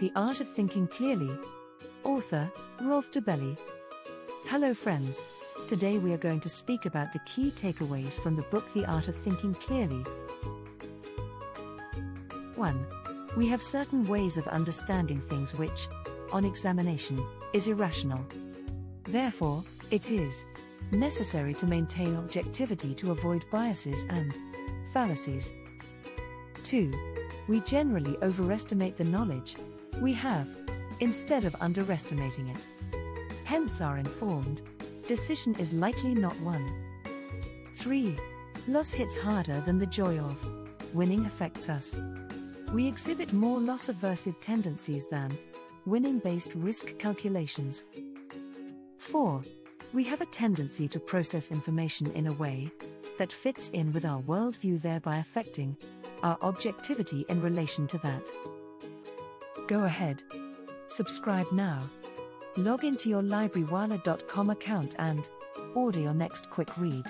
The Art of Thinking Clearly. Author Rolf Dobelli. Hello, friends. Today we are going to speak about the key takeaways from the book The Art of Thinking Clearly. 1. We have certain ways of understanding things which, on examination, is irrational. Therefore, it is necessary to maintain objectivity to avoid biases and fallacies. 2. We generally overestimate the knowledge we have, instead of underestimating it. Hence, our informed decision is likely not one. 3. Loss hits harder than the joy of winning affects us. We exhibit more loss aversive tendencies than winning based risk calculations. 4. We have a tendency to process information in a way that fits in with our worldview, thereby affecting our objectivity in relation to that. Go ahead. Subscribe now. Log into your librarywala.com account and order your next quick read.